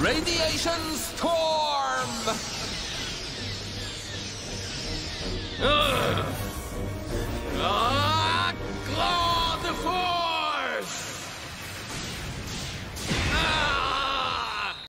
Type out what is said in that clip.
Radiation Storm! Ugh.